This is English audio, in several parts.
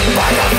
Fire.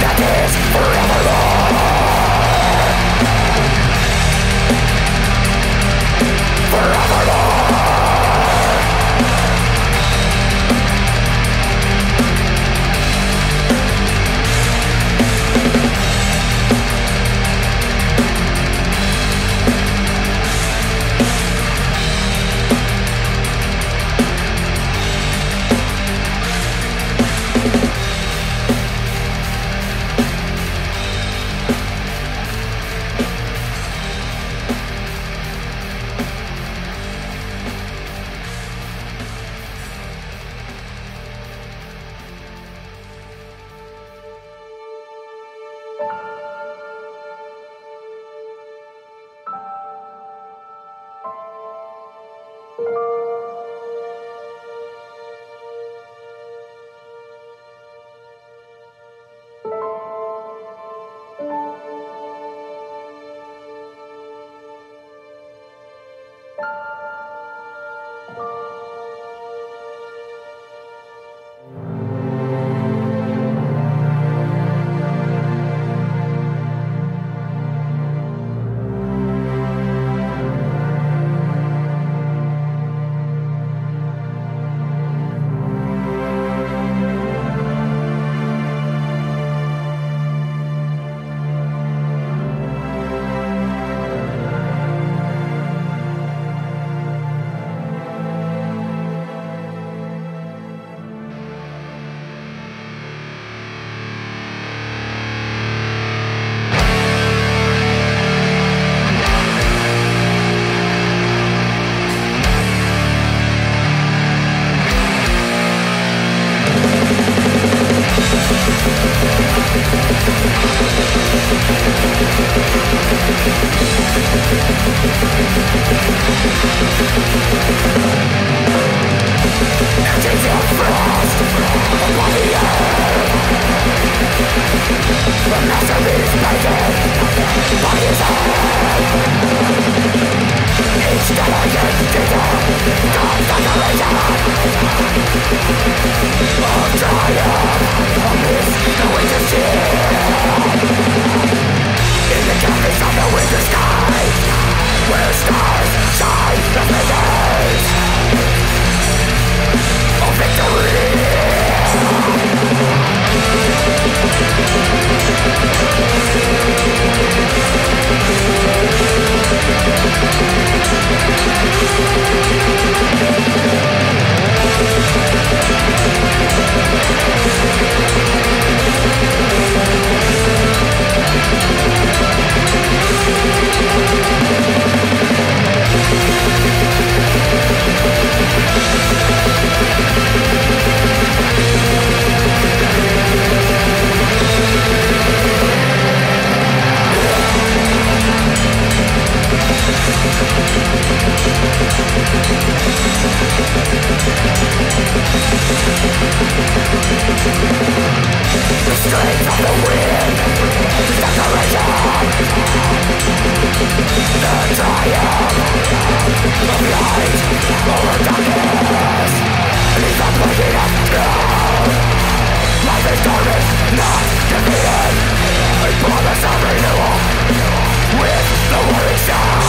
That is forever long. not defeated A promise of renewal With the warring star